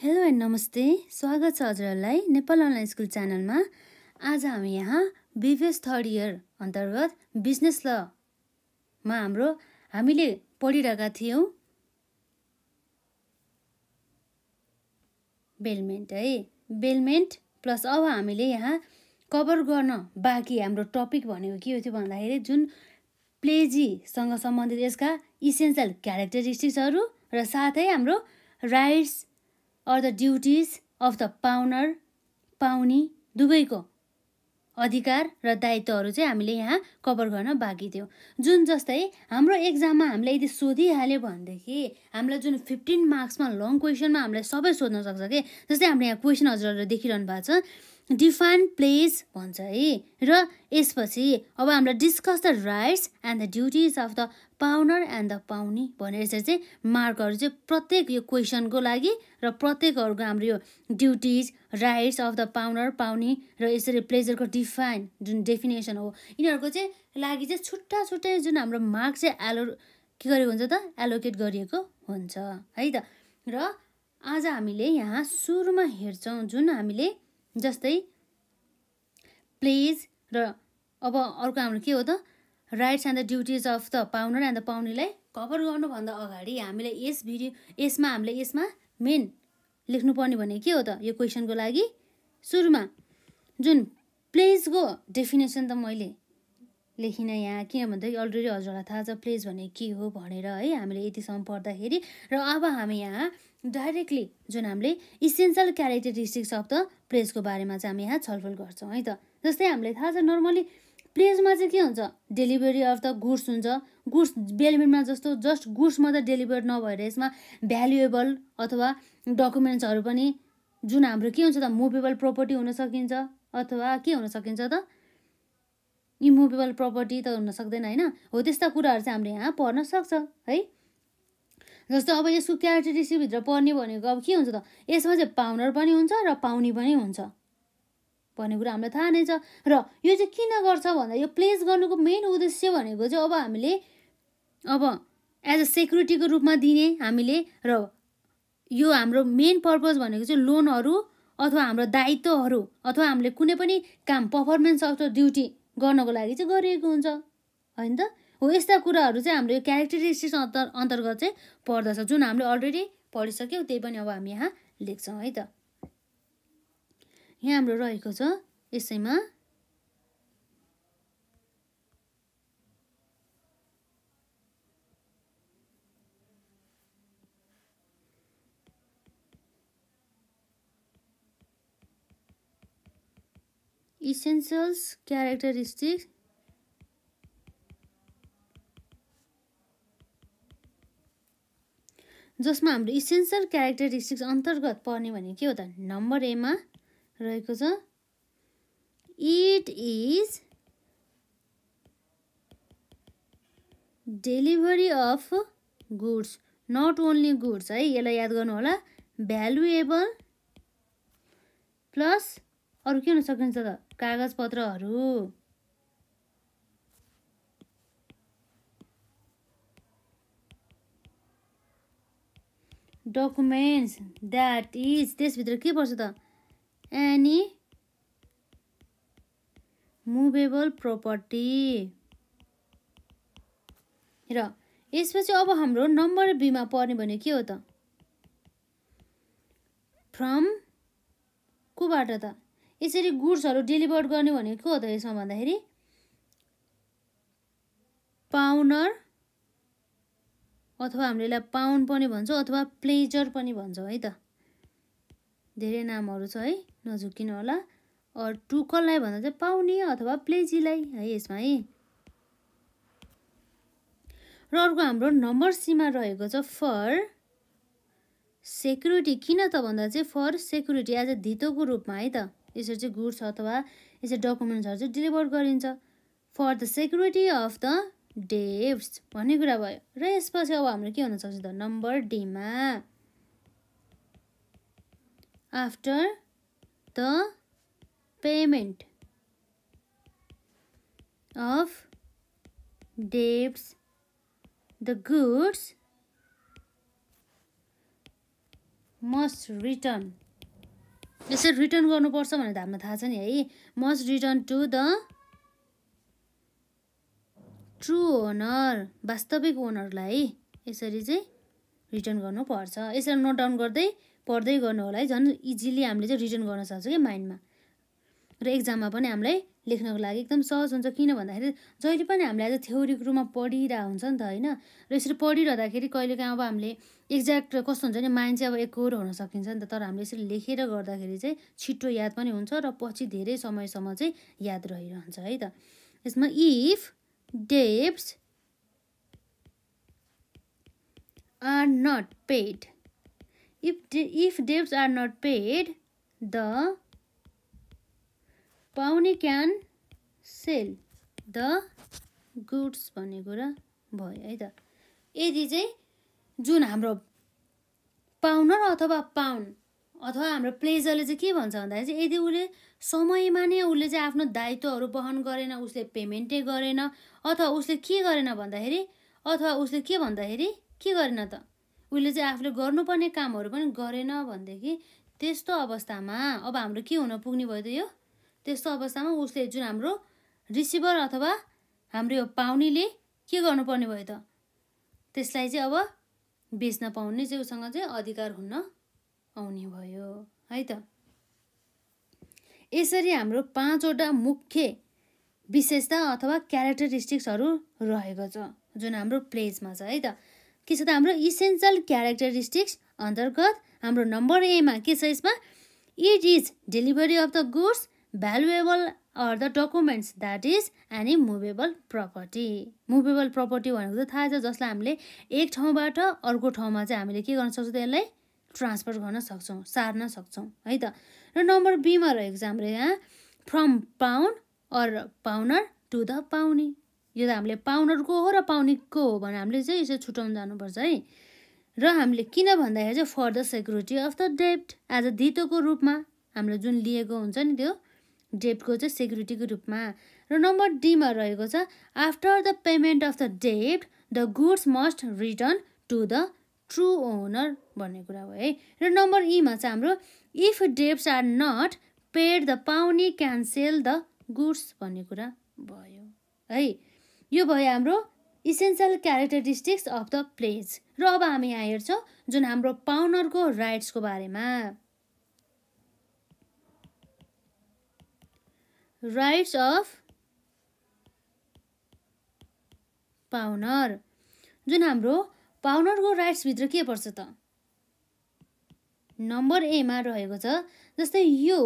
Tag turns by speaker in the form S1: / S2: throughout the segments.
S1: Hello and नमस्ते। स्वागत छ हजुरहरूलाई नेपाल अनलाइन स्कुल च्यानलमा। आज हामी यहाँ बिबिएस थर्ड इयर अन्तर्गत बिजनेस लमा हाम्रो हामीले पढिरहेका थियौँ। बेलमेन्ट है। बेलमेन्ट प्लस अब हामीले यहाँ कभर गर्न बाँकी हाम्रो टपिक भनेको के हो थियो भन्दाखेरि जुन प्लेजीसँग सम्बन्धित यसका इसेन्सियल क्यारेक्टरिस्टिक्सहरू र साथै हाम्रो rights or the duties of the pawnor pawnee दुवैको अधिकार र दायित्वहरू चाहिँ हामीले यहाँ कभर गर्न बाँकी थियो। जुन जस्तै हाम्रो एक्जाममा हामीलाई यदि सोधिहाल्यो भनेदेखि हामीलाई जुन फिफ्टिन मार्क्समा लङ क्वेसनमा हामीलाई सबै सोध्न सक्छ कि? जस्तै हामीले यहाँ क्वेसन हजुरहरू देखिरहनु भएको छ। डिफाइन प्लेस भन्छ है। र यसपछि अब हामीलाई discuss the rights and the duties of the pawnor and the pawnee भनेर यसरी चाहिँ मार्कहरू चाहिँ प्रत्येक यो क्वेसनको लागि र प्रत्येकहरूको हाम्रो यो duties rights of the pawnor pawnee र यसरी प्लेजरको डिफाइन जुन डेफिनेसन हो यिनीहरूको चाहिँ लागि चाहिँ छुट्टा छुट्टै जुन हाम्रो मार्क चाहिँ एलो के गरेको हुन्छ त? एलोकेट गरिएको हुन्छ है त? र आज हामीले यहाँ सुरुमा हेर्छौँ जुन हामीले जस्तै प्लेज र अब अर्को हाम्रो के हो त? Rights and the duties of the pawnor and the पाउनीलाई cover गर्नुभन्दा अगाडि हामीले यस भिडियो यसमा हामीले यसमा मेन लेख्नुपर्ने भने के हो त? यो क्वेसनको लागि सुरुमा जुन प्लेजको डेफिनेसन त मैले लेखिनँ यहाँ किन भन्दाखेरि अलरेडी हजुरलाई थाहा छ प्लेज भने के हो भनेर है हामीले यतिसम्म पढ्दाखेरि। र अब हामी यहाँ डाइरेक्टली जुन हामीले इसेन्सियल क्यारेक्टरिस्टिक्स अफ द प्लेजको बारेमा चाहिँ हामी यहाँ छलफल गर्छौँ है त? जस्तै हामीलाई थाहा छ नर्मली प्लेजमा चाहिँ के हुन्छ? डेलिभरी अफ द गुड्स हुन्छ। गुड्स बेलमेन्टमा जस्तो जस्ट गुड्स मात्रै डेलिभर नभएर यसमा भ्यालुएबल अथवा डकुमेन्ट्सहरू पनि जुन हाम्रो के हुन्छ त? मुभेबल प्रपर्टी हुन सकिन्छ अथवा के हुन सकिन्छ त? इमुभेबल प्रपर्टी त हुन सक्दैन होइन? हो त्यस्ता कुराहरू चाहिँ हामीले यहाँ पढ्न सक्छ है? जस्तो अब यसको क्यारेक्टरिस्टिकभित्र पढ्ने भनेको अब के हुन्छ त? यसमा चाहिँ पाउनर पनि हुन्छ र पाउनी पनि हुन्छ। भन्ने कुरा हामीलाई थाहा नै छ। र यो चाहिँ किन गर्छ भन्दा यो प्लेस गर्नुको मेन उद्देश्य भनेको चाहिँ अब हामीले अब एज अ सेक्युरिटीको रूपमा दिने हामीले र यो हाम्रो मेन पर्पज भनेको चाहिँ लोनहरू अथवा हाम्रो दायित्वहरू अथवा हामीले कुनै पनि काम पर्फर्मेन्स अफ द ड्युटी गर्नको लागि चाहिँ गरिएको हुन्छ। होइन त? हो यस्ता कुराहरू चाहिँ हाम्रो यो क्यारेक्टरिस्टिक्स अन्तर अन्तर्गत चाहिँ पर्दछ जुन हामीले अलरेडी पढिसक्यौँ त्यही पनि अब हामी यहाँ लेख्छौँ है त। यहाँ हाम्रो रहेको छ यसैमा। इसेन्सियल्स क्यारेक्टरिस्टिक्स जसमा हाम्रो इसेन्सियल क्यारेक्टरिस्टिक्स अन्तर्गत पर्ने भने के हो त? नम्बर एमा रहेको छ it is delivery of goods not only goods है यसलाई याद गर्नु होला। भ्यालुएबल प्लस अरू के हुन सकिन्छ त? कागजपत्रहरू। डकुमेन्ट्स द्याट इज त्यसभित्र के पर्छ त एनी मुभेबल प्रपर्टी र यसपछि अब हाम्रो नम्बर बीमा पर्ने भने के हो त? फ्रम कोबाट त? यसरी गुड्सहरू डेलिभर गर्ने भनेको हो त यसमा भन्दाखेरि? पाउनर अथवा हामीले यसलाई पाउन्ड पनि भन्छौँ अथवा प्लेजर पनि भन्छौँ है त। धेरै नामहरू छ है। नझुकिनु होला। अरू टुकललाई भन्दा चाहिँ पाउने अथवा प्लेजीलाई है यसमा है। र अर्को हाम्रो नम्बर सीमा रहेको छ फर सेक्युरिटी किन त भन्दा चाहिँ फर सेक्युरिटी एज अ धितोको रूपमा है त। यसरी चाहिँ गुड्स अथवा यसरी डकुमेन्ट्सहरू चाहिँ डेलिभर गरिन्छ। For the security of the debts भन्ने कुरा भयो। र यसपछि अब हाम्रो के हुनसक्छ त? Number डीमा after the payment of debts the goods must return यसरी रिटर्न गर्नुपर्छ भनेर त हामीलाई थाहा छ नि है। Must return to the true owner वास्तविक ओनरलाई यसरी चाहिँ रिटर्न गर्नुपर्छ यसरी नोट डाउन गर्दै पढ्दै गर्नु होला है झन् इजिली हामीले चाहिँ रिटर्न गर्न सक्छ कि माइन्डमा र एक्जाममा पनि हामीलाई लेख्नको लागि एकदम सहज हुन्छ किन भन्दाखेरि जहिले पनि हामीले आज थ्योरीको रूपमा पढिरहेको हुन्छ नि त होइन? र यसरी पढिरहँदाखेरि कहिलेकाहीँ अब हामीले एक्ज्याक्ट कस्तो हुन्छ भने माइन्ड चाहिँ अब एकोर हुन सकिन्छ नि त तर हामीले यसरी लेखेर गर्दाखेरि चाहिँ छिट्टो याद पनि हुन्छ र पछि धेरै समयसम्म चाहिँ याद रहिरहन्छ है त। यसमा if debts are not paid if if debts are not paid the pawnee can sell the goods भन्ने कुरा भयो है त। यदि चाहिँ जुन हाम्रो पाउनर अथवा पाउन अथवा हाम्रो प्लेजरले चाहिँ के भन्छ भन्दाखेरि चाहिँ यदि उसले समयमा नै उसले चाहिँ आफ्नो दायित्वहरू वहन गरेन उसले पेमेन्टै गरेन अथवा उसले के गरेन भन्दाखेरि अथवा उसले के भन्दाखेरि के गरेन त? उसले चाहिँ आफूले गर्नुपर्ने कामहरू पनि गरेन भनेदेखि त्यस्तो अवस्थामा अब हाम्रो के हुन पुग्ने भयो त यो? त्यस्तो अवस्थामा उसले जुन हाम्रो रिसिभर अथवा हाम्रो यो पाउनेले के गर्नुपर्ने भयो त? त्यसलाई चाहिँ अब बेच्न पाउने चाहिँ उसँग चाहिँ अधिकार हुन आउने भयो है त? यसरी हाम्रो पाँचवटा मुख्य विशेषता अथवा क्यारेक्टरिस्टिक्सहरू रहेको छ जुन हाम्रो प्लेजमा छ है त? के छ त हाम्रो इसेन्सियल क्यारेक्टरिस्टिक्स अन्तर्गत हाम्रो नम्बर एमा के छ यसमा? It is delivery of the goods valuable or the documents that is any movable property movable property भनेको चाहिँ थाहा छ जसलाई हामीले एक ठाउँबाट अर्को ठाउँमा चाहिँ हामीले के गर्न सक्छौँ त्यसलाई ट्रान्सफर गर्न सक्छौँ सार्न सक्छौँ है त? र नम्बर बीमा रहेको छ हाम्रो यहाँ from pawnor or pawnor to the pawnee यो त हामीले पाउनरको हो र पाउनेको हो भने हामीले चाहिँ यसो छुट्याउनु जानुपर्छ है? र हामीले किन भन्दाखेरि चाहिँ for the security of the dept as a धितोको रूपमा हामीले जुन लिएको हुन्छ नि त्यो डेप्टको चाहिँ सेक्युरिटीको रूपमा। र नम्बर डीमा रहेको छ after the payment of the dept the goods must return to the true owner भन्ने कुरा हो है? र नम्बर ईमा चाहिँ हाम्रो if debts are not paid the pawnee cancel the goods भन्ने कुरा भयो है? यो भयो हाम्रो essential characteristics of the pledge र अब हामी यहाँ हेर्छौँ जुन हाम्रो पाउनरको राइट्सको बारेमा। Rights of pawnor. जुन हाम्रो पाउनरको राइट्सभित्र के पर्छ त? नम्बर एमा रहेको छ जस्तै यो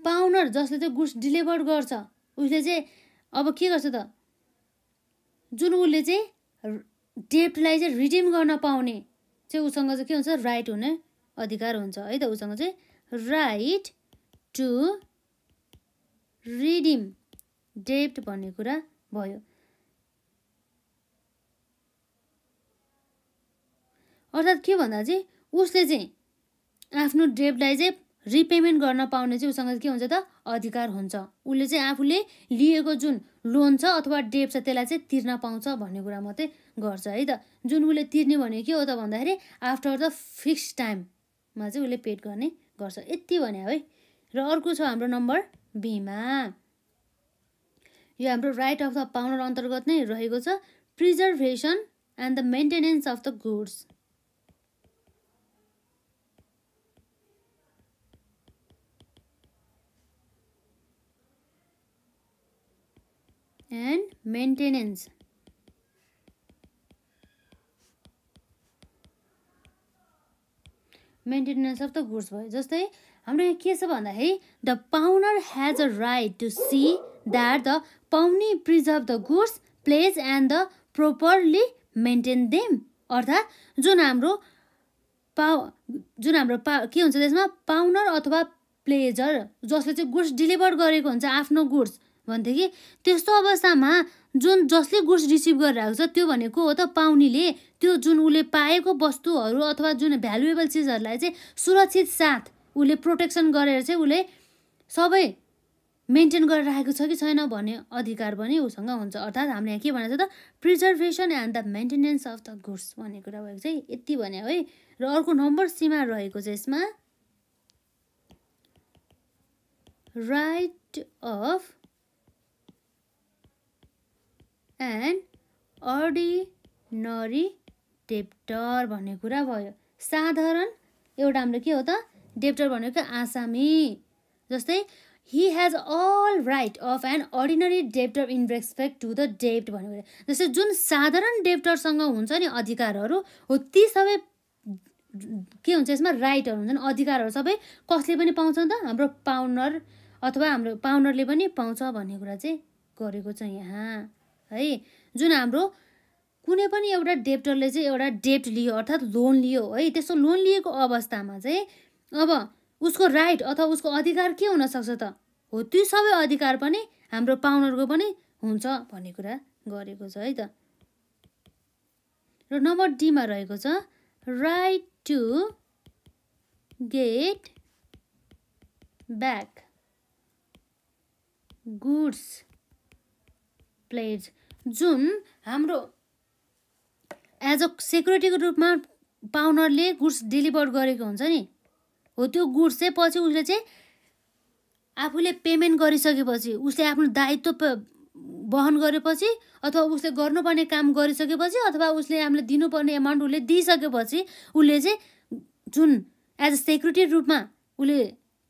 S1: पाउनर जसले चाहिँ गुड्स डेलिभर गर्छ उसले चाहिँ अब के गर्छ त? जुन उसले चाहिँ डेप्टलाई चाहिँ रिडिम गर्न पाउने चाहिँ उसँग चाहिँ के हुन्छ? राइट हुने अधिकार हुन्छ है त? उसँग चाहिँ राइट टु रिडिम डेप्ट भन्ने कुरा भयो। अर्थात् के भन्दा चाहिँ उसले चाहिँ आफ्नो डेप्टलाई चाहिँ रिपेमेन्ट गर्न पाउने चाहिँ उसँग के हुन्छ त? अधिकार हुन्छ। उसले चाहिँ आफूले लिएको जुन लोन छ अथवा डेप छ त्यसलाई चाहिँ तिर्न पाउँछ भन्ने कुरा मात्रै गर्छ है त? जुन उसले तिर्ने भनेको के हो त भन्दाखेरि आफ्टर द फिक्स टाइममा चाहिँ उसले पेड गर्ने गर्छ। यति भने है। र अर्को छ हाम्रो नम्बर बिमा। यो हाम्रो राइट अफ द पाउनर अन्तर्गत नै रहेको छ। Preservation and the maintenance of the goods and maintenance maintenance of the goods भयो जस्तै हाम्रो यहाँ के छ भन्दाखेरि the pawnor has a right to see that the pawnee preserve the goods pledge and the properly maintain them अर्थात् जुन हाम्रो पाउ जुन हाम्रो पा के हुन्छ त्यसमा पाउनर अथवा प्लेजर जसले चाहिँ गुड्स डेलिभर गरेको हुन्छ आफ्नो गुड्स भनेदेखि त्यस्तो अवस्थामा जुन जसले गुड्स रिसिभ गरिरहेको छ त्यो भनेको हो त पाउनेले त्यो जुन उसले पाएको वस्तुहरू अथवा जुन भ्यालुएबल चिजहरूलाई चाहिँ सुरक्षित साथ उसले प्रोटेक्सन गरेर चाहिँ उसले सबै मेन्टेन गरेर राखेको छ कि छैन भन्ने अधिकार पनि उसँग हुन्छ। अर्थात् हामीले यहाँ के भनेको छ त preservation and the maintenance of the goods भन्ने कुरा भएको चाहिँ यति भन्यो है। र अर्को नम्बर सीमा रहेको छ यसमा। Right of and ordinary debtor भन्ने कुरा भयो। साधारण एउटा हाम्रो के हो त? डेप्टर भनेको आसामी। जस्तै he has all right of an ordinary debtor in respect to the डेप्ट भन्यो जस्तै जुन साधारण डेप्टरसँग हुन्छ नि अधिकारहरू हो ती सबै के हुन्छ यसमा? राइटहरू हुन्छन्। अधिकारहरू सबै कसले पनि पाउँछ त? हाम्रो पाउनर अथवा हाम्रो पाउनरले पनि पाउँछ भन्ने कुरा चाहिँ गरेको छ यहाँ। है? जुन हाम्रो कुनै पनि एउटा डेप्टरले चाहिँ एउटा डेप्ट लियो अर्थात् लोन लियो है त्यस्तो लोन लिएको अवस्थामा चाहिँ अब उसको राइट अथवा उसको अधिकार के हुनसक्छ त? हो त्यो सबै अधिकार पनि हाम्रो पाउनरको पनि हुन्छ भन्ने कुरा गरेको छ है त। र नम्बर डीमा रहेको छ right to get back goods pledge जुन हाम्रो एज अ सेक्युरिटीको रूपमा पाउनरले गुड्स डेलिभर गरेको हुन्छ नि हो त्यो गुड्स चाहिँ पछि उसले चाहिँ आफूले पेमेन्ट गरिसकेपछि उसले आफ्नो दायित्व वहन गरेपछि अथवा उसले गर्नुपर्ने काम गरिसकेपछि अथवा उसले हामीले दिनुपर्ने एमाउन्ट उसले दिइसकेपछि उसले चाहिँ जुन एज अ सेक्युरिटी रूपमा उसले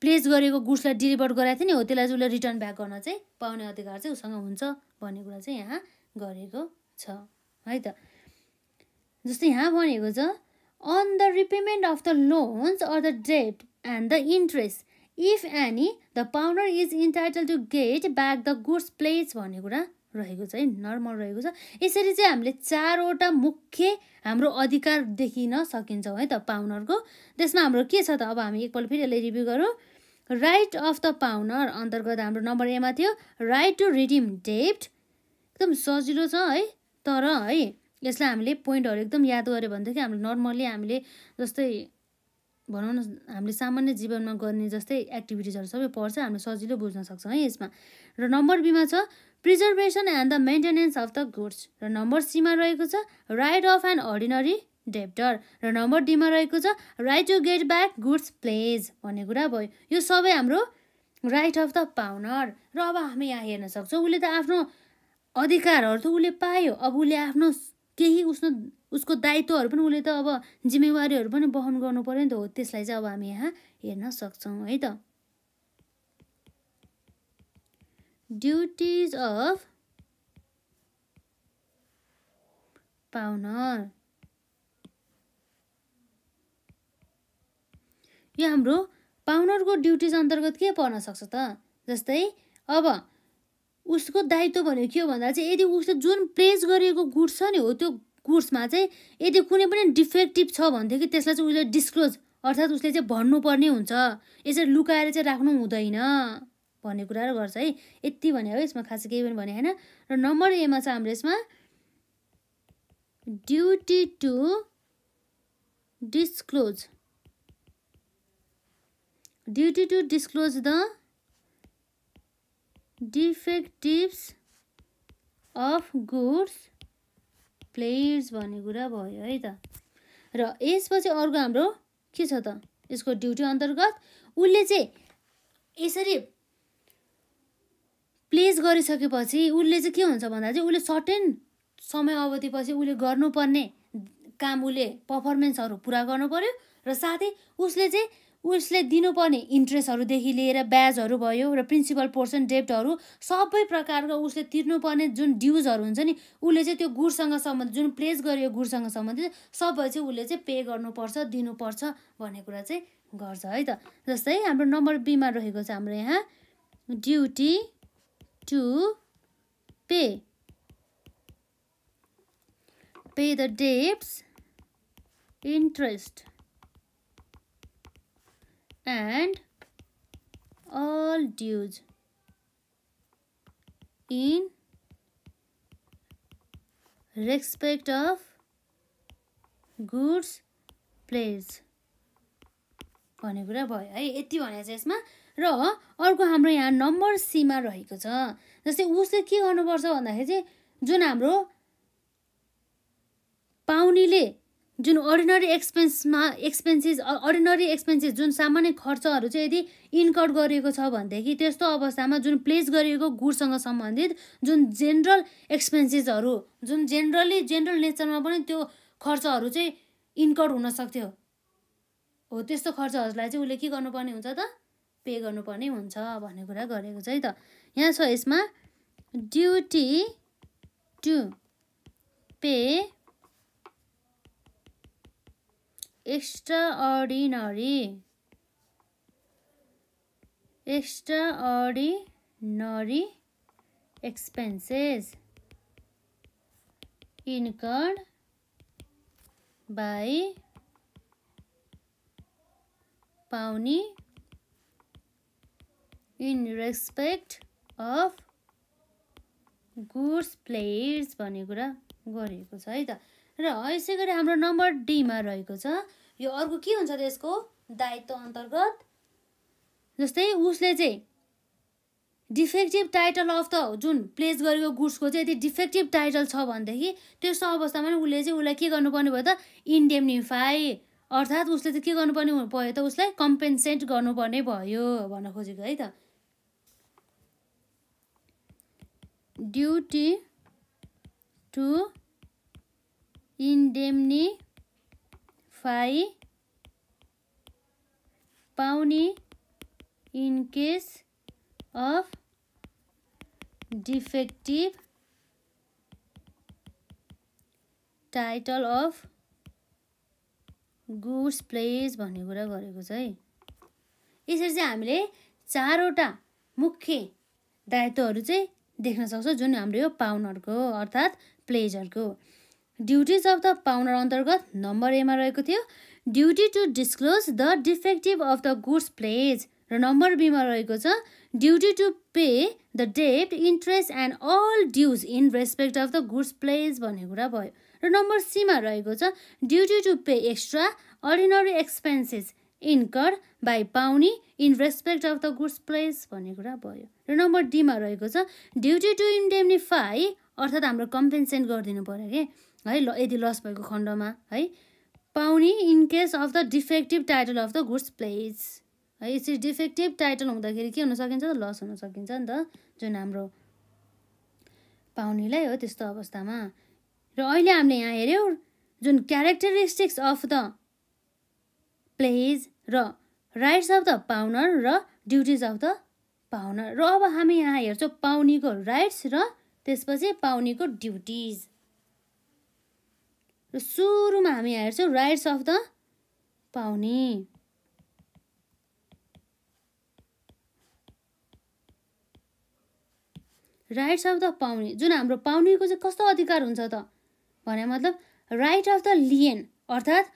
S1: प्लेस गरेको गुड्सलाई डेलिभर गराएको थियो नि हो त्यसलाई चाहिँ उसले रिटर्न ब्याक गर्न चाहिँ पाउने अधिकार चाहिँ उसँग हुन्छ भन्ने कुरा चाहिँ यहाँ गरेको छ। है त? जस्तै यहाँ भनेको छ on the repayment of the loans or the debt and the interest if any the pawnor is entitle to get back the goods pledge भन्ने कुरा रहेको छ है? नर्मल रहेको छ। यसरी चाहिँ हामीले चारवटा मुख्य हाम्रो अधिकार देखिन सकिन्छौँ है त पाउनरको। त्यसमा हाम्रो के छ त? अब हामी एकपल्ट फेरि यसलाई रिभ्यू गरौँ। राइट अफ द पाउनर अन्तर्गत हाम्रो नम्बर एमा थियो। राइट टु रिडिम डेप्ट एकदम सजिलो छ है। तर है यसलाई हामीले पोइन्टहरू एकदम याद गऱ्यो भनेदेखि हामीले नर्मल्ली हामीले जस्तै भनौँ न हामीले सामान्य जीवनमा गर्ने जस्तै एक्टिभिटिजहरू सबै पढ्छ हामीले सजिलो बुझ्न सक्छौँ है यसमा। र नम्बर बीमा छ preservation and the maintenance of the goods. र नम्बर सीमा रहेको छ right of an ordinary debtor र नम्बर डीमा रहेको छ right to get back goods pledge भन्ने कुरा भयो। यो सबै हाम्रो राइट अफ द पाउनर। र अब हामी यहाँ हेर्न सक्छौँ उसले त आफ्नो अधिकारहरू त उसले पायो। अब उसले आफ्नो केही उसको उसको दायित्वहरू पनि उसले त अब जिम्मेवारीहरू पनि वहन गर्नु पऱ्यो नि त हो। त्यसलाई चाहिँ अब हामी यहाँ हेर्न सक्छौँ है त। ड्युटिज अफ पाउनर यो हाम्रो पाउनरको ड्युटिज अन्तर्गत के पर्न सक्छ त? जस्तै अब उसको दायित्व भनेको के हो भन्दा चाहिँ यदि उसले जुन प्लेस गरिएको गुड्स छ नि हो त्यो गुड्समा चाहिँ यदि कुनै पनि डिफेक्टिभ छ भनेदेखि त्यसलाई चाहिँ उसले डिस्क्लोज अर्थात् उसले चाहिँ भन्नुपर्ने हुन्छ। यसरी लुकाएर चाहिँ राख्नु हुँदैन भन्ने कुराहरू गर्छ है। यति भने हो यसमा खासै केही पनि भने होइन। र नम्बर एमा छ हाम्रो यसमा duty to disclose duty to disclose the defectives of goods players भन्ने कुरा भयो है त। र यसपछि अर्को हाम्रो के छ त? यसको ड्युटी अन्तर्गत उसले चाहिँ यसरी प्लेस गरिसकेपछि उसले चाहिँ के हुन्छ भन्दा चाहिँ उसले सर्टेन समय अवधिपछि उसले गर्नुपर्ने काम उसले पर्फर्मेन्सहरू पुरा गर्नु पऱ्यो र साथै उसले चाहिँ उसले दिनुपर्ने इन्ट्रेस्टहरूदेखि लिएर ब्याजहरू भयो र प्रिन्सिपल पोर्सन डेप्टहरू सबै प्रकारको उसले तिर्नुपर्ने जुन ड्युजहरू हुन्छ नि उसले चाहिँ त्यो गुडसँग सम्बन्धित जुन प्लेस गरियो गुडसँग सम्बन्धित सबै चाहिँ उसले चाहिँ पे गर्नुपर्छ दिनुपर्छ भन्ने कुरा चाहिँ गर्छ है त। जस्तै हाम्रो नम्बर बीमा रहेको छ हाम्रो यहाँ। Duty to pay. Pay the debts interest. And all dues in respect of goods place. भन्ने कुरा भयो है यति भने चाहिँ यसमा। र अर्को हाम्रो यहाँ नम्बर सीमा रहेको छ। जस्तै उसले के गर्नुपर्छ भन्दाखेरि चाहिँ जुन हाम्रो पाउनेले जुन अर्डिनरी एक्सपेन्समा एक्सपेन्सेस अर्डिनरी एक्सपेन्सेस जुन सामान्य खर्चहरू चाहिँ यदि इन्कट गरिएको छ भनेदेखि त्यस्तो अवस्थामा जुन प्लेस गरिएको गुडसँग सम्बन्धित जुन जेनरल एक्सपेन्सेसहरू जुन जेनरली जेनरल नेचरमा पनि त्यो खर्चहरू चाहिँ इन्कट हुन सक्थ्यो। हो त्यस्तो खर्चहरूलाई चाहिँ उसले के गर्नुपर्ने हुन्छ त? पे गर्नुपर्ने हुन्छ भन्ने कुरा गरेको छ है त। यहाँ छ यसमा duty to pay extraordinary extraordinary expenses incurred by pawnee in respect of goods players भन्ने कुरा गरिएको छ है त। र यसै गरी हाम्रो नम्बर डीमा रहेको छ। यो अर्को के हुन्छ त्यसको दायित्व अन्तर्गत? जस्तै उसले चाहिँ डिफेक्टिभ टाइटल अफ द जुन प्लेस गरेको गुड्सको चाहिँ यदि डिफेक्टिभ टाइटल छ भनेदेखि त्यस्तो अवस्थामा उसले चाहिँ उसलाई के गर्नुपर्ने भयो त? इन्डेमनिफाई अर्थात् उसले चाहिँ के गर्नुपर्ने भयो त? उसलाई कम्पेन्सेट गर्नुपर्ने भयो भन्न खोजेको है त। Duty to indemnify pawnee in case of defective title of goods pledge भन्ने कुरा गरेको छ है। यसरी चाहिँ हामीले चारवटा मुख्य दायित्वहरू चाहिँ देख्न सक्छौँ जुन हाम्रो यो पाउनरको अर्थात् प्लेजरको ड्युटिज अफ द पाउनर अन्तर्गत नम्बर एमा रहेको थियो। Duty to disclose the defective of the goods pledge र नम्बर बीमा रहेको छ। Duty to pay the debt interest and all dues in respect of the goods pledge भन्ने कुरा भयो। र नम्बर सीमा रहेको छ। Duty to pay extraordinary expenses incur by pawnee in respect of the goods pledge भन्ने कुरा भयो। र नम्बर डीमा रहेको छ। ड्युटी टु इन्डेमनिफाई अर्थात् हाम्रो कम्पेन्सेन्ट गरिदिनु पऱ्यो कि? है ल यदि लस भएको खण्डमा है pawnee in case of the defective title of the goods pledge है यसरी डिफेक्टिभ टाइटल हुँदाखेरि के हुन सकिन्छ त? लस हुन सकिन्छ नि त जुन हाम्रो पाउनेलाई हो त्यस्तो अवस्थामा। र अहिले हामीले यहाँ हेऱ्यौँ जुन क्यारेक्टरिस्टिक्स अफ द प्लेज र राइट्स अफ द पाउनर र ड्युटिज अफ द पाउनर र अब हामी यहाँ हेर्छौँ पाउनीको राइट्स र त्यसपछि पाउनीको ड्युटिज सुरुमा हामी हेर्छौँ rights of the pawnee. Rights of the pawnee. जुन हाम्रो पाउनेको चाहिँ कस्तो अधिकार हुन्छ त? भने मतलब राइट अफ द लिएन अर्थात्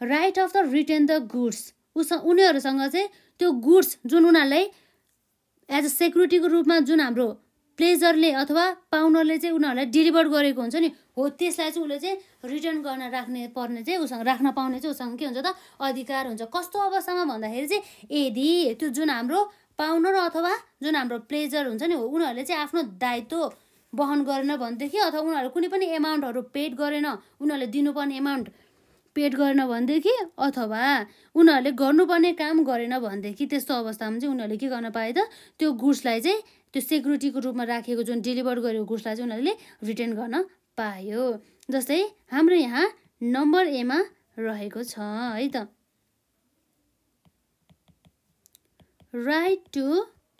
S1: right of the retain the goods उस उनीहरूसँग चाहिँ त्यो गुड्स जुन उनीहरूलाई एज अ सेक्युरिटीको रूपमा जुन हाम्रो प्लेजरले अथवा पाउनरले चाहिँ उनीहरूलाई डेलिभर गरेको हुन्छ नि। हो त्यसलाई चाहिँ उसले चाहिँ रिटर्न गर्न राख्ने पर्ने चाहिँ उसँग राख्न पाउने चाहिँ उसँग के हुन्छ त? अधिकार हुन्छ। कस्तो अवस्थामा भन्दाखेरि चाहिँ यदि त्यो जुन हाम्रो पाउनर अथवा जुन हाम्रो प्लेजर हुन्छ नि उनीहरूले चाहिँ आफ्नो दायित्व वहन गरेन भनेदेखि अथवा उनीहरू कुनै पनि एमाउन्टहरू पेड गरेन उनीहरूले दिनुपर्ने एमाउन्ट पेड गरेन भनेदेखि अथवा उनीहरूले गर्नुपर्ने काम गरेन भनेदेखि त्यस्तो अवस्थामा चाहिँ उनीहरूले के गर्न पाए त? त्यो गुड्सलाई चाहिँ त्यो सेक्युरिटीको रूपमा राखेको जुन डेलिभर गरेको गुड्सलाई चाहिँ उनीहरूले रिटर्न गर्न पायो। जस्तै हाम्रो यहाँ नम्बर एमा रहेको छ है त। Right to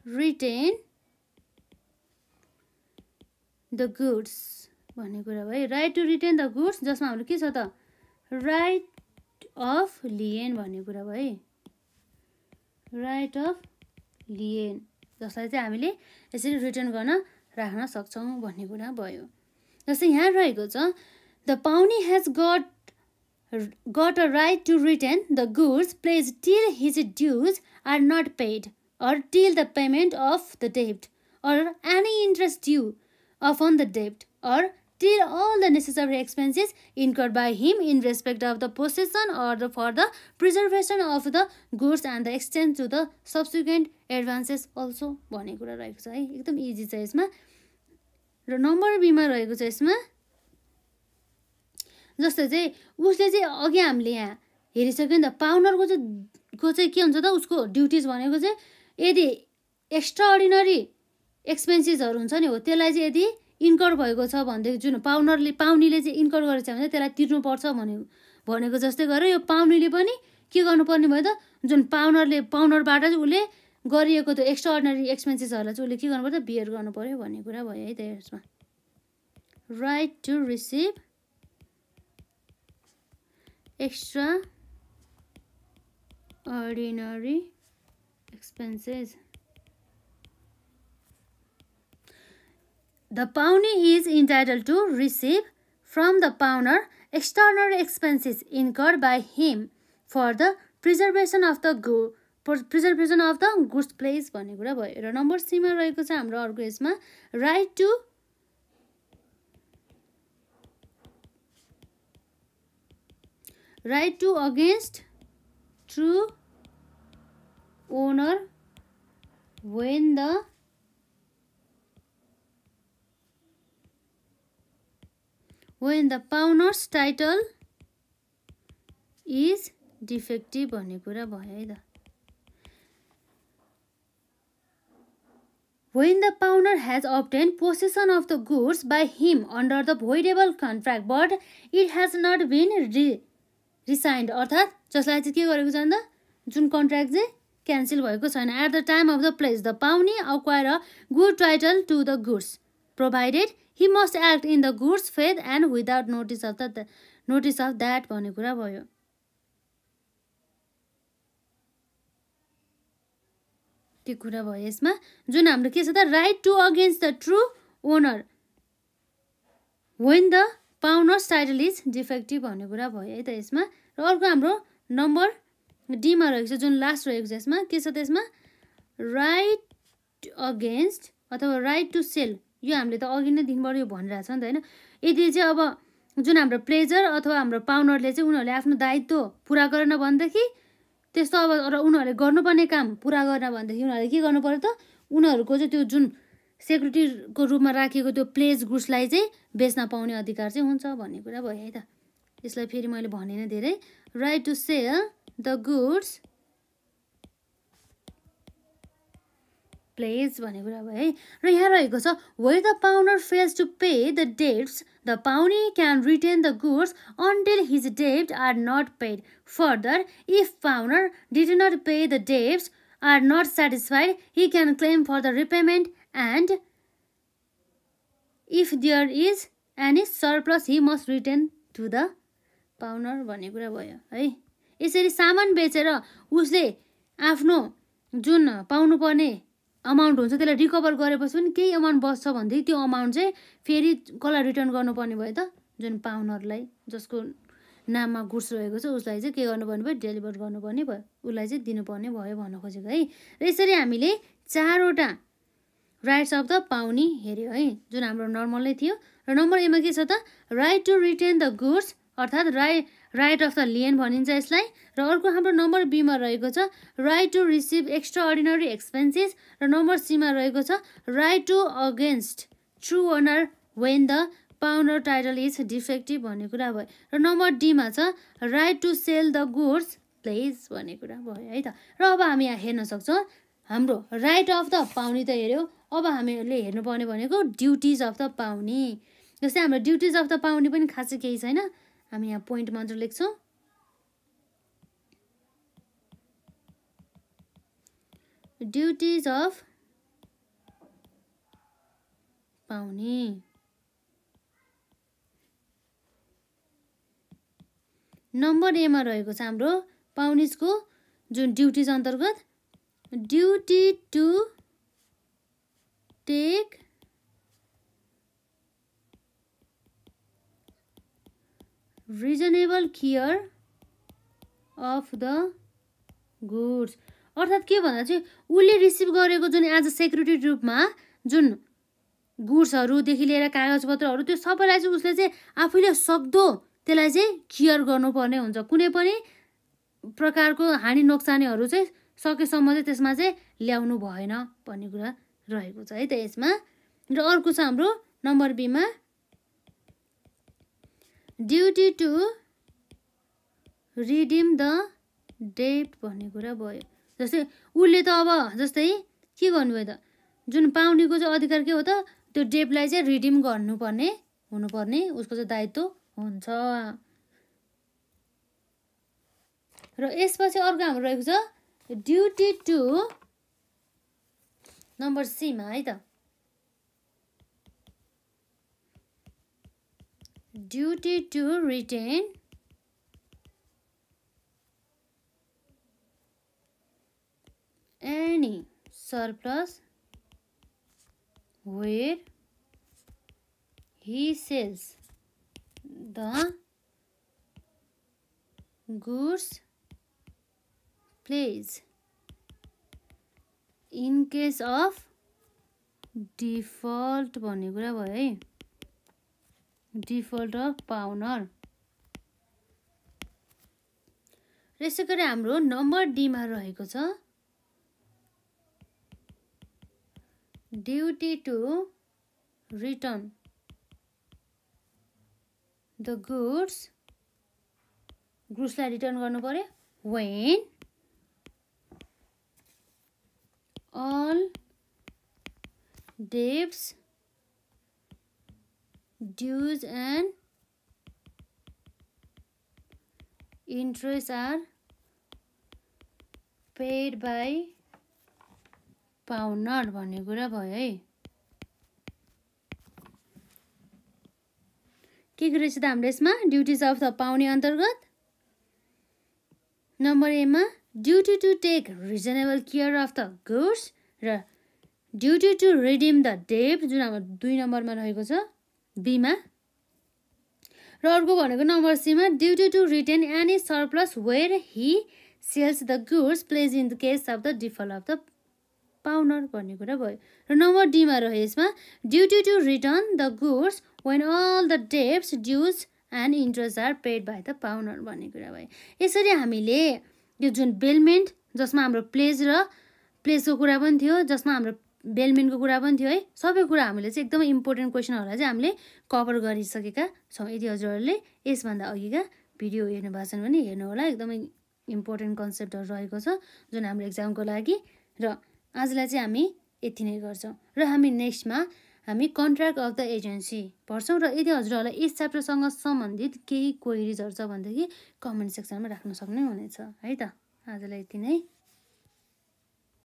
S1: retain the goods भन्ने कुरा भयो। Right to retain the goods जसमा हाम्रो के छ त? राइट अफ लिएन भन्ने कुरा भयो। राइट अफ लिएन जसलाई चाहिँ हामीले यसरी रिटर्न गर्न राख्न सक्छौँ भन्ने कुरा भयो। जस्तै यहाँ रहेको छ the Pauni has got got a right to return the goods plays till his dues are not paid or till the payment of the dept or any interest due of on the dept or till all the necessary expenses incurred by him in respect of the possession or the, for the preservation of the goods and the extent to the subsequent advances also भन्ने कुरा रहेको छ है एकदम easy छ यसमा र number बीमा रहेको छ यसमा जस्तो चाहिँ उसले चाहिँ अघि हामीले यहाँ हेरिसक्यो नि त पाउनरको चाहिँ को चाहिँ के हुन्छ त उसको ड्युटिज भनेको चाहिँ यदि एक्स्ट्रा अर्डिनरी एक्सपेन्सिसहरू हुन्छ नि हो त्यसलाई चाहिँ यदि इन्कर भएको छ भनेदेखि जुन पाउनरले पाउनीले चाहिँ इन्कर गरेको छ भने त्यसलाई तिर्नुपर्छ भनेको भनेको जस्तै गरेर यो पाउनीले पनि के गर्नुपर्ने भयो त? जुन पाउनरले पाउनरबाट चाहिँ उसले गरिएको त्यो एक्स्ट्रा अर्डिनरी एक्सपेन्सेसहरूलाई चाहिँ उसले के गर्नु पर्छ बियर पऱ्यो भन्ने कुरा भयो है त यसमा। Right to receive extra ordinary expenses The pawnee is entitled to receive from the pawner extraordinary expenses incurred by him for the preservation of the good preservation of the goods pledge भन्ने कुरा भयो र number सीमा रहेको छ हाम्रो अर्को यसमा right to right to against true owner when the when the pawnor's title is defective भन्ने कुरा भयो है त। When the pawnor has obtain possession of the goods by him under the voidable contract but it has not been re rescinded अर्थात् जसलाई चाहिँ के गरेको छ त? जुन कन्ट्राक्ट चाहिँ क्यान्सल भएको छैन। At the time of the pledge the pawnee acquire a good title to the goods provided he must act in the goods faith and without notice of the notice of that भन्ने कुरा भयो। त्यो कुरा भयो यसमा। जुन हाम्रो के छ त? Right to against the true owner when the pawnor's title is defective भन्ने कुरा भयो है त यसमा। र अर्को हाम्रो नम्बर डीमा रहेको छ जुन लास्ट रहेको छ यसमा। के छ त्यसमा राइट अगेन्स्ट अथवा राइट टु सेल यो हामीले त अघि नै दिनबाट यो भनिरहेको छ नि त होइन? यदि चाहिँ अब जुन हाम्रो प्लेजर अथवा हाम्रो पाउनरले चाहिँ उनीहरूले आफ्नो दायित्व पुरा गरेन भनेदेखि त्यस्तो अब र उनीहरूले गर्नुपर्ने काम पुरा गरेन भनेदेखि उनीहरूले के गर्नु पऱ्यो त? उनीहरूको चाहिँ त्यो जुन सेक्युरिटीको रूपमा राखिएको त्यो प्लेज गुड्सलाई चाहिँ बेच्न पाउने अधिकार चाहिँ हुन्छ भन्ने कुरा भयो है त। यसलाई फेरि मैले भनेन धेरै। Right to sell the goods pledge भन्ने कुरा भयो है? र यहाँ रहेको छ way the pawnor fails to pay the debts the pawnee can retain the goods until his debt are not paid further if pawnor did not pay the debts are not satisfied he can claim for the repayment and if there is any surplus he must retain to the pawnor भन्ने कुरा भयो है? यसरी सामान बेचेर उसले आफ्नो जुन पाउनुपर्ने अमाउन्ट हुन्छ त्यसलाई रिकभर गरेपछि पनि केही अमाउन्ट बस्छ भनेदेखि त्यो अमाउन्ट चाहिँ फेरि कसलाई रिटर्न गर्नुपर्ने भयो त? जुन पाउनरलाई जसको नाममा गुड्स रहेको छ उसलाई चाहिँ के गर्नुपर्ने भयो? डेलिभर गर्नुपर्ने भयो। उसलाई चाहिँ दिनुपर्ने भयो भन्न खोजेको है। र यसरी हामीले चारवटा राइट्स अफ द पाउनी हेऱ्यो है जुन हाम्रो नर्मलै थियो। र नम्बर एमा के छ त? Right to retain the goods अर्थात् right right of the lien भनिन्छ यसलाई। र अर्को हाम्रो नम्बर बीमा रहेको छ। Right to receive extraordinary expenses र नम्बर सीमा रहेको छ। Right to against true owner when the pawnor title is defective भन्ने कुरा भयो। र नम्बर डीमा छ। Right to sell the goods pledge भन्ने कुरा भयो है त। र अब हामी यहाँ हेर्न सक्छौँ। हाम्रो राइट अफ द पाउनी त हेऱ्यो। अब हामीले हेर्नुपर्ने भनेको ड्युटिज अफ द पाउनी। जस्तै हाम्रो ड्युटिज अफ द पाउनी पनि खासै केही छैन। हामी यहाँ पोइन्ट मात्र लेख्छौँ। ड्युटिज अफ पाउने। नम्बर एमा रहेको छ हाम्रो पाउनिजको जुन ड्युटिज अन्तर्गत duty to take reasonable care of the goods अर्थात् के भन्दा चाहिँ उसले रिसिभ गरेको जुन एज अ सेक्युरिटी रूपमा जुन गुड्सहरूदेखि लिएर कागजपत्रहरू त्यो सबैलाई चाहिँ उसले चाहिँ आफैले सक्दो त्यसलाई चाहिँ केयर गर्नुपर्ने हुन्छ। कुनै पनि प्रकारको हानि नोक्सानीहरू चाहिँ सकेसम्म चाहिँ त्यसमा चाहिँ ल्याउनु भएन भन्ने कुरा रहेको छ। है त यसमा। र अर्को छ हाम्रो नम्बर बीमा duty to redeem the debt भन्ने कुरा भयो। जस्तै उसले त अब जस्तै के गर्नुभयो त? जुन पाउनेको चाहिँ अधिकार के हो त? त्यो डेपलाई चाहिँ रिडिम गर्नुपर्ने हुनुपर्ने उसको चाहिँ दायित्व हुन्छ। र यसपछि अर्को हाम्रो रहेको छ ड्युटी टु नम्बर सीमा है त। Duty to retain any surplus where he sells the goods place in case of default भन्ने कुरा भयो है डिफल्ट अफ पाउनर यसै गरी हाम्रो नम्बर डीमा रहेको छ। Duty to return. The goods. गुड्सलाई return गर्नु पऱ्यो when all debts dues and interest are paid by pawnor भन्ने कुरा भयो है। के के रहेछ त हाम्रो यसमा? ड्युटिज अफ द पाउने अन्तर्गत। नम्बर एमा duty to take reasonable care of the goods र duty to redeem the debt जुन हाम्रो दुई नम्बरमा रहेको छ बीमा? र अर्को भनेको number Seema duty to retain any surplus where he sells the goods pledge in the case of the default of the pawnor भन्ने कुरा भयो। र नम्बर डीमा रह्यो यसमा duty to return the goods when all the debts dues and interest are paid by the pawnor भन्ने कुरा भयो। यसरी हामीले यो जुन बेलमेन्ट जसमा हाम्रो प्लेज र प्लेजको कुरा पनि थियो जसमा हाम्रो बेलमेन्टको कुरा पनि थियो है। सबै कुरा हामीले चाहिँ एकदमै इम्पोर्टेन्ट क्वेसनहरूलाई चाहिँ हामीले कभर गरिसकेका छौँ। यदि हजुरहरूले यसभन्दा अघिका भिडियो हेर्नु भएको छन् भने हेर्नु होला एकदमै इम्पोर्टेन्ट कन्सेप्टहरू रहेको छ जुन हाम्रो इक्जामको लागि र आजलाई चाहिँ हामी यति नै गर्छौँ। र हामी नेक्स्टमा हामी कन्ट्र्याक्ट अफ द एजेन्सी पढ्छौँ र यदि हजुरहरूलाई यस च्याप्टरसँग सम्बन्धित केही क्वेरिजहरू छ भनेदेखि कमेन्ट सेक्सनमा राख्न सक्ने हुनेछ है त? आजलाई यति नै।